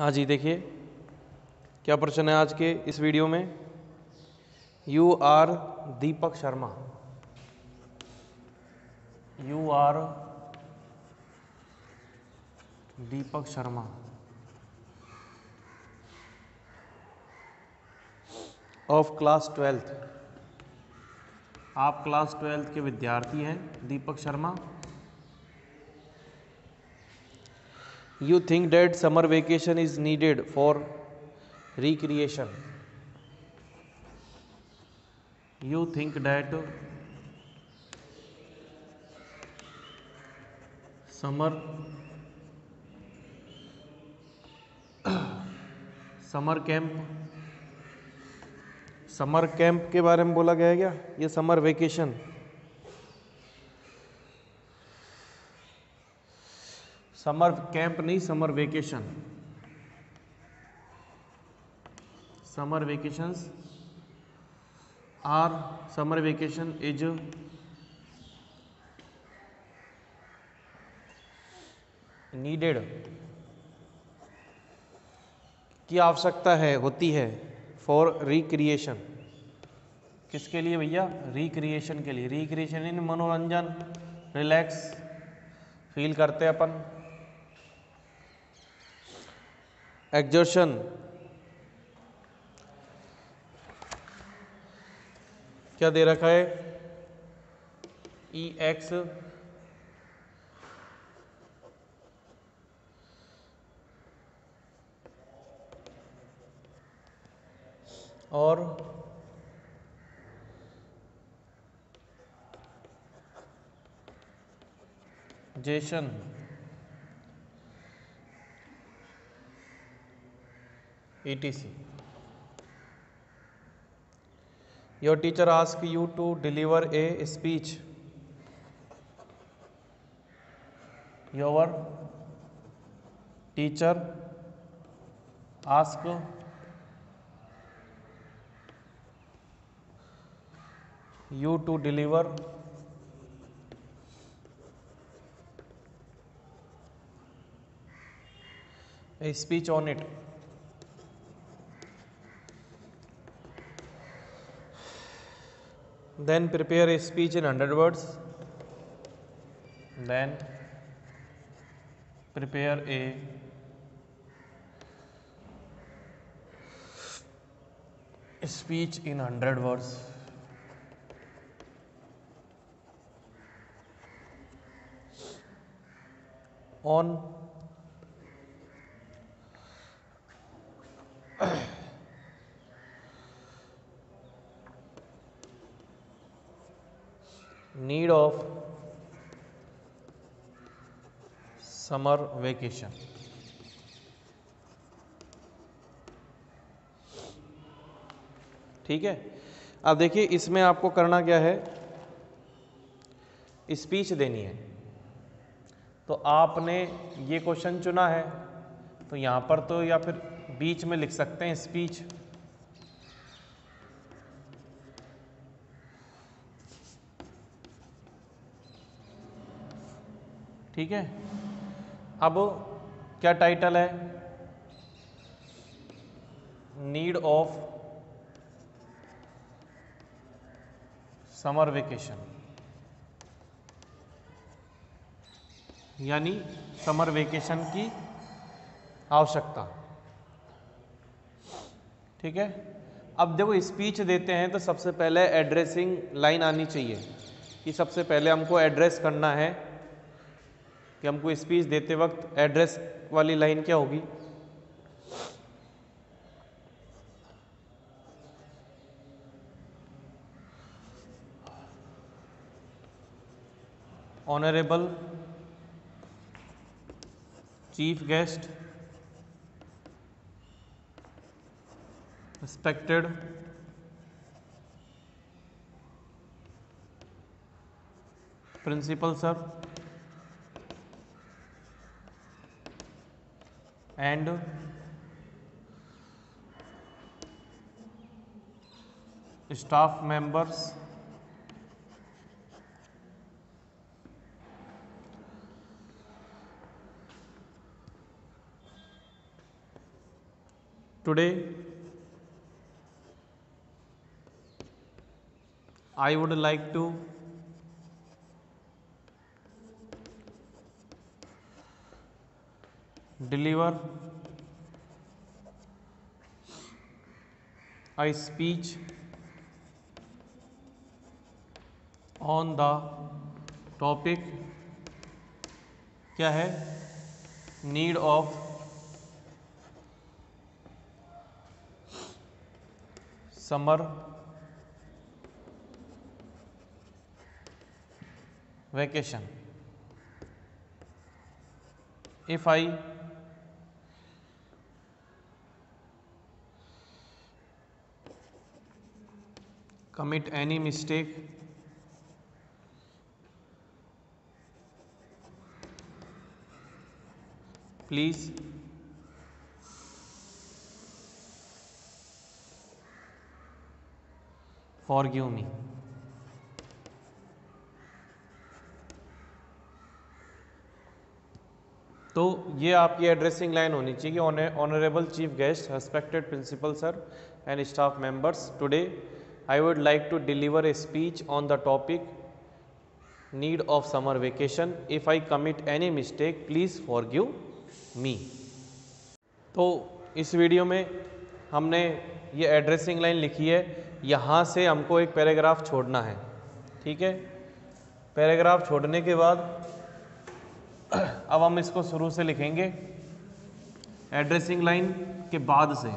हाँ जी देखिए क्या प्रश्न है आज के इस वीडियो में you are Deepak Sharma you are Deepak Sharma of class twelfth आप क्लास ट्वेल्थ के विद्यार्थी हैं Deepak Sharma you think that summer vacation is needed for recreation you think that summer summer camp summer camp के बारे में बोला गया क्या ये समर वेकेशन समर कैंप नहीं summer vacation summer vacations are summer vacation is needed की आवश्यकता है होती है फॉर रिक्रिएशन किसके लिए भैया रिक्रिएशन के लिए रिक्रिएशन इन मनोरंजन रिलैक्स फील करते अपन एक्जर्शन क्या दे रखा है ई e एक्स और जेशन etc. Your teacher ask you to deliver a speech. Your teacher ask you to deliver a speech on it. then prepare a speech in 100 words then prepare a speech in 100 words on summer vacation ठीक है अब देखिए इसमें आपको करना क्या है speech देनी है तो आपने ये क्वेश्चन चुना है तो यहां पर तो या फिर बीच में लिख सकते हैं स्पीच ठीक है अब क्या टाइटल है नीड ऑफ समर वेकेशन यानी समर वेकेशन की आवश्यकता ठीक है अब देखो स्पीच देते हैं तो सबसे पहले एड्रेसिंग लाइन आनी चाहिए कि सबसे पहले हमको एड्रेस करना है कि हमको स्पीच देते वक्त एड्रेस वाली लाइन क्या होगी honourable chief guest respected principal sir and staff members today I would like to deliver a speech on the topic क्या है need of summer vacation if I commit any mistake please forgive me तो ये आपकी addressing line होनी चाहिए honourable chief guest respected principal sir and staff members today I would like to deliver a speech on the topic need of summer vacation. If I commit any mistake, please forgive me. तो इस video में हमने ये addressing line लिखी है यहाँ से हमको एक पैराग्राफ छोड़ना है ठीक है पैराग्राफ छोड़ने के बाद अब हम इसको शुरू से लिखेंगे एड्रेसिंग लाइन के बाद से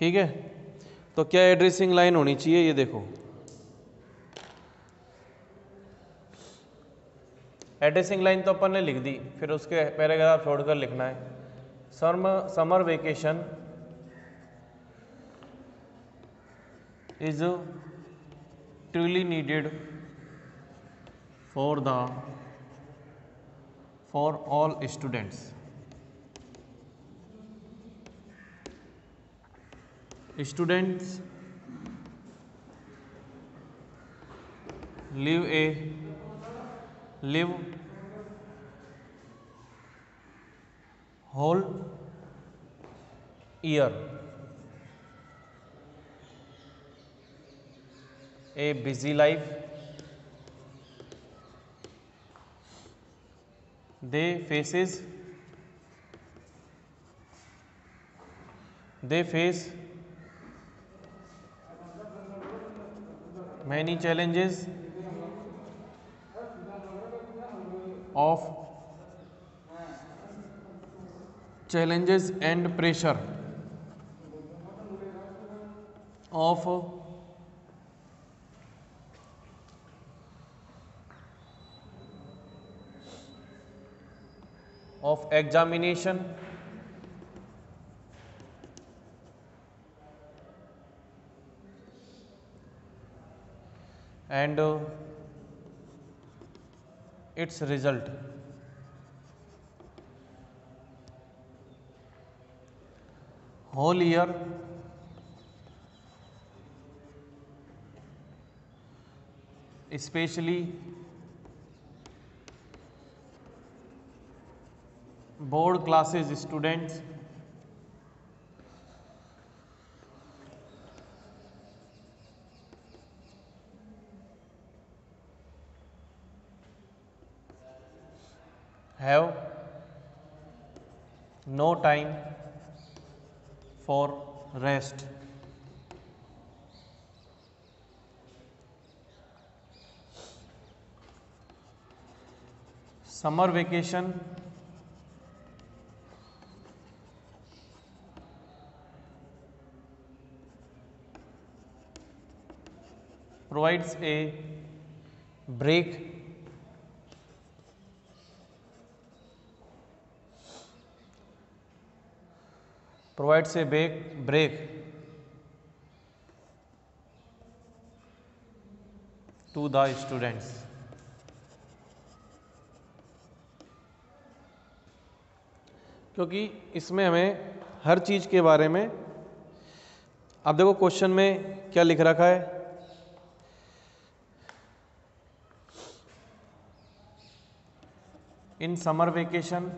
ठीक है तो क्या एड्रेसिंग लाइन होनी चाहिए ये देखो एड्रेसिंग लाइन तो अपन ने लिख दी फिर उसके पैराग्राफ छोड़कर लिखना है सर्म summer vacation is truly needed for the for all students students live a live whole year a busy life they faces they face many challenges of challenges and pressure of of examination and uh, its result. Whole year especially board classes students have no time for rest. summer vacation provides a break provide से break break to the students क्योंकि इसमें हमें हर चीज़ के बारे में आप देखो question में क्या लिख रखा है in summer vacation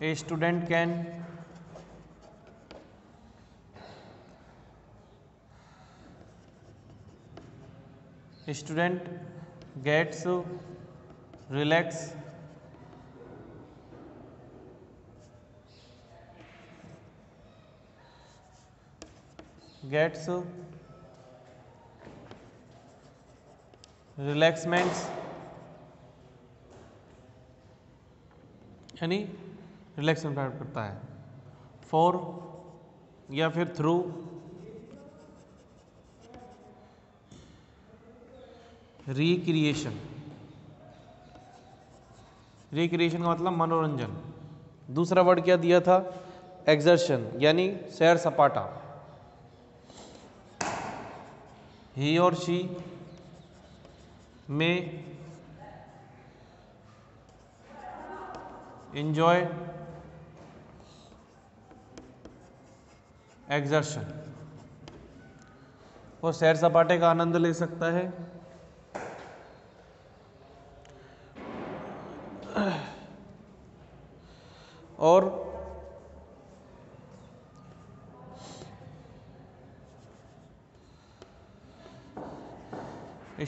a student can a student gets relax gets relaxments यानी रिलैक्सेशन प्रोवाइड करता है फॉर या फिर थ्रू रिक्रिएशन रिक्रिएशन का मतलब मनोरंजन दूसरा वर्ड क्या दिया था एक्सर्शन यानी सैर सपाटा ही और शी में इंजॉय एग्जर्शन वो सैर सपाटे का आनंद ले सकता है और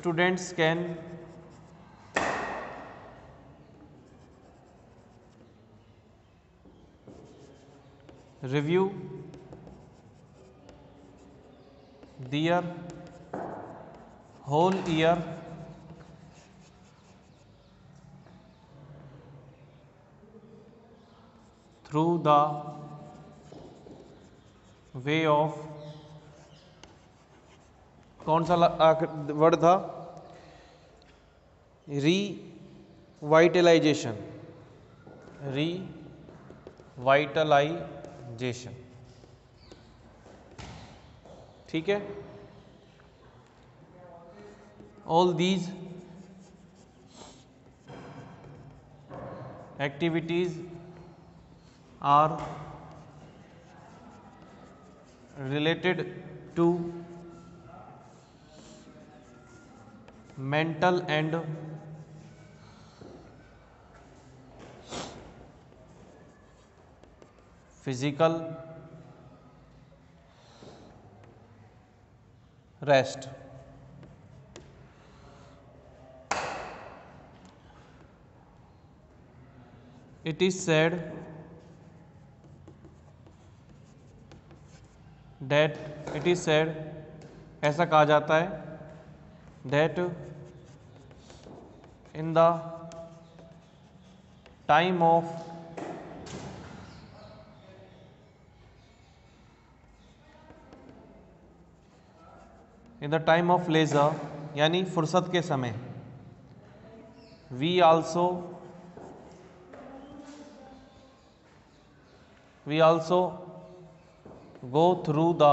students can review their whole year through the way of कौन सा वर्ड था री रीवाइटलाइजेशन ठीक है all these activities are related to mental and physical rest. It is said that it is said ऐसा कहा जाता है that in the time of in the time of leisure यानी फुर्सत के समय we also we also go through the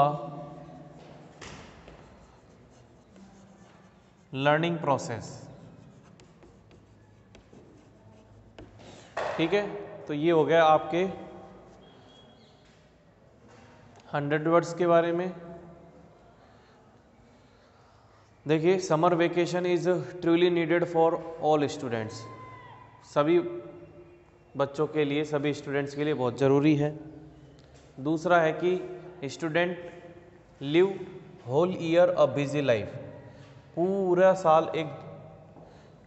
learning process ठीक है तो ये हो गया आपके हंड्रेड वर्ड्स के बारे में देखिए summer vacation is truly needed for all students सभी बच्चों के लिए सभी स्टूडेंट्स के लिए बहुत ज़रूरी है दूसरा है कि student live whole year a busy life पूरा साल एक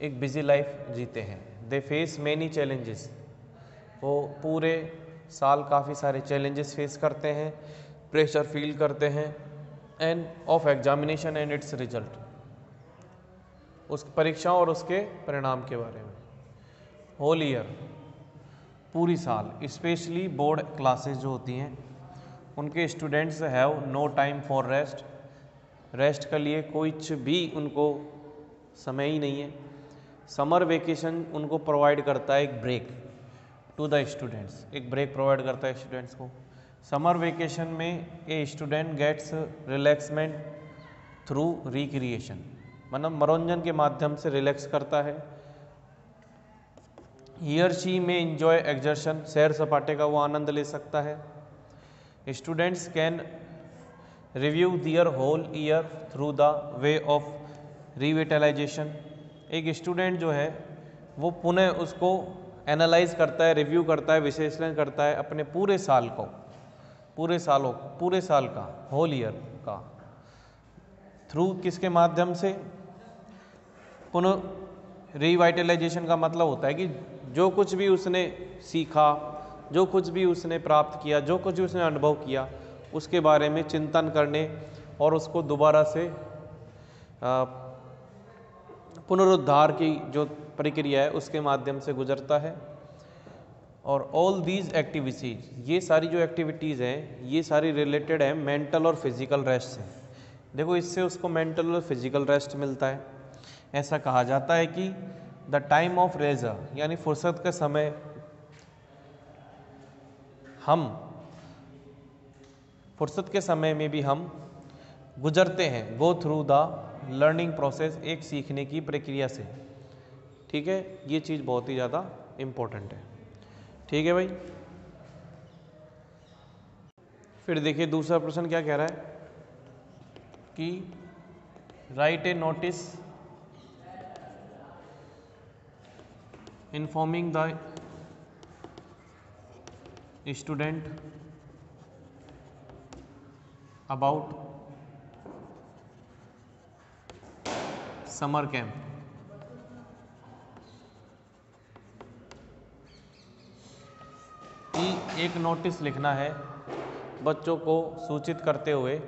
एक बिज़ी लाइफ जीते हैं दे फेस मैनी चैलेंजेस वो पूरे साल काफ़ी सारे चैलेंजेस फेस करते हैं प्रेशर फील करते हैं end of examination and its result उस परीक्षाओं और उसके परिणाम के बारे में होल ईयर पूरी साल स्पेशली बोर्ड क्लासेस जो होती हैं उनके students have no time for rest rest के लिए कुछ भी उनको समय ही नहीं है समर वेकेशन उनको प्रोवाइड करता है एक ब्रेक टू द स्टूडेंट्स एक ब्रेक प्रोवाइड करता है स्टूडेंट्स को समर वेकेशन में a student gets relaxment through recreation मतलब मनोरंजन के माध्यम से रिलैक्स करता है हियर शी में इंजॉय एग्जर्शन सैर सपाटे का वो आनंद ले सकता है students can review their whole year through the way of revitalization एक स्टूडेंट जो है वो पुनः उसको एनालाइज करता है रिव्यू करता है विश्लेषण करता है अपने पूरे साल को पूरे सालों पूरे साल का होल ईयर का थ्रू किसके माध्यम से पुनः रिवाइटलाइजेशन का मतलब होता है कि जो कुछ भी उसने सीखा जो कुछ भी उसने प्राप्त किया जो कुछ भी उसने अनुभव किया उसके बारे में चिंतन करने और उसको दोबारा से पुनरुद्धार की जो प्रक्रिया है उसके माध्यम से गुजरता है और ऑल दीज एक्टिविटीज़ ये सारी जो एक्टिविटीज़ हैं ये सारी रिलेटेड हैं मेंटल और फिज़िकल रेस्ट से देखो इससे उसको मेंटल और फिज़िकल रेस्ट मिलता है ऐसा कहा जाता है कि द टाइम ऑफ रेजर यानी फुर्सत का समय हम फुर्सत के समय में भी हम गुजरते हैं go through the learning process एक सीखने की प्रक्रिया से ठीक है ये चीज़ बहुत ही ज़्यादा इम्पोर्टेंट है ठीक है भाई फिर देखिए दूसरा प्रश्न क्या कह रहा है कि write a notice informing the student about summer camp कि एक नोटिस लिखना है बच्चों को सूचित करते हुए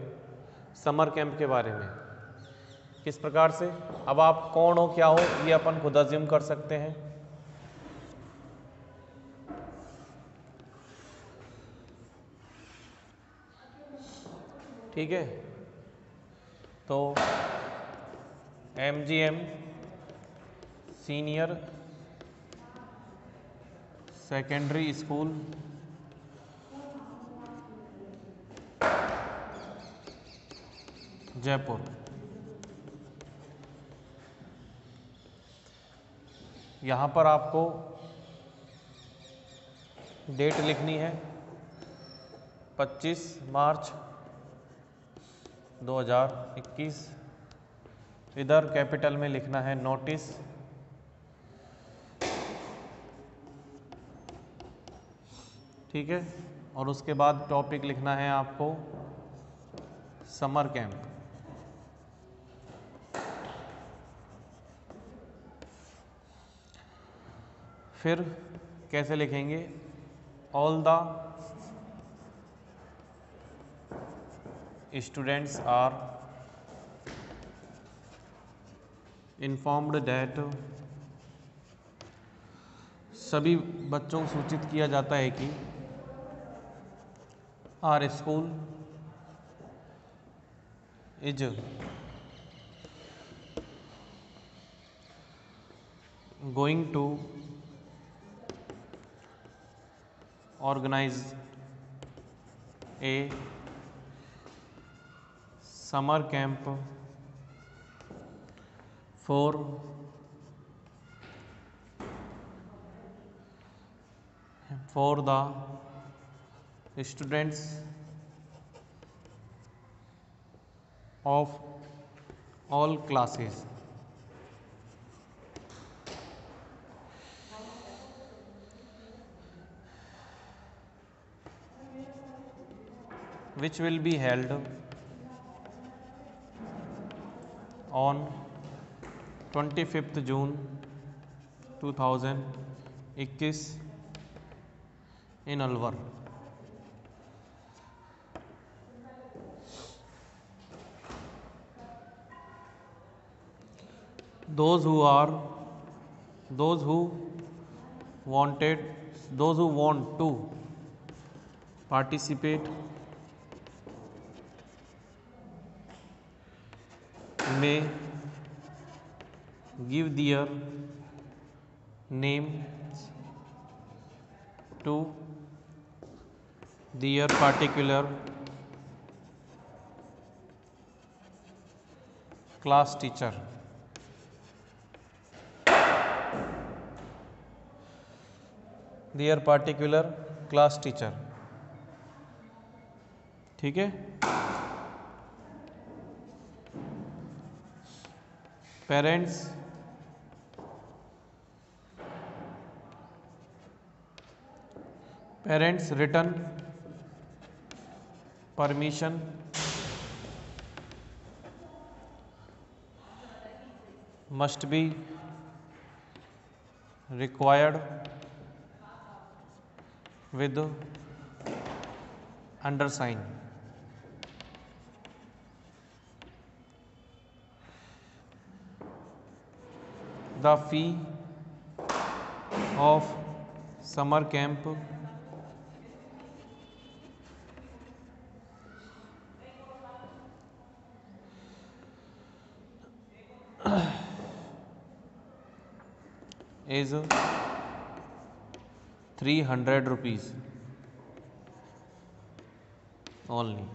समर कैंप के बारे में किस प्रकार से अब आप कौन हो क्या हो ये अपन खुद अज्यूम कर सकते हैं ठीक है तो M G M senior secondary school Jaipur यहाँ पर आपको डेट लिखनी है 25 मार्च 2021 इधर कैपिटल में लिखना है नोटिस ठीक है और उसके बाद टॉपिक लिखना है आपको समर कैंप फिर कैसे लिखेंगे all the students are informed that सभी बच्चों को सूचित किया जाता है कि our school is going to organise a summer camp for for the students of all classes which will be held on 25th June 2021 in Alwar. Those who are, those who wanted, those who want to participate may give their names to their particular class teacher their particular class teacher ठीक है parents parents return permission must be required with undersign the fee of summer camp is 300 rupees only.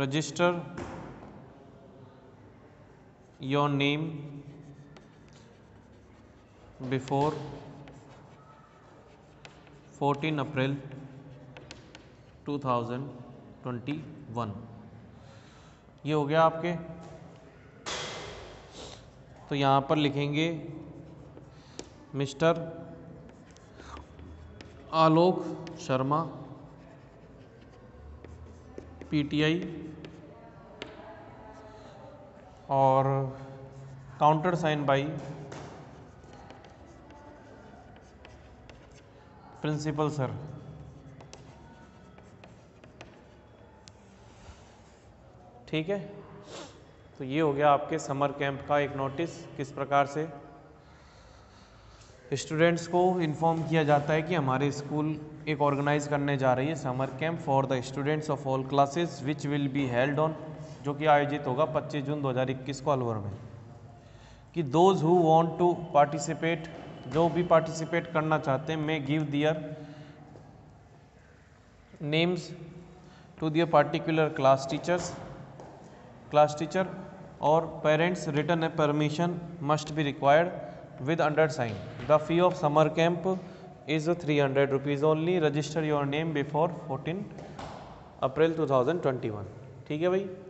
register your name before 14 April 2021 ये हो गया आपके तो यहाँ पर लिखेंगे मिस्टर आलोक शर्मा पीटीआई और counter sign by principal sir ठीक है तो ये हो गया आपके समर कैंप का एक नोटिस किस प्रकार से स्टूडेंट्स को इन्फॉर्म किया जाता है कि हमारे स्कूल एक ऑर्गेनाइज करने जा रही है summer camp for the students of all classes which will be held on जो कि आयोजित होगा 25 जून 2021 को अलवर में कि those who want to participate जो भी पार्टिसिपेट करना चाहते हैं may give their names to their particular class teachers class teacher और parents return a permission must be required with under sign the fee of summer camp is three hundred rupees only register your name before fourteen April two thousand twenty one ठीक है भाई